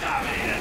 got dominated,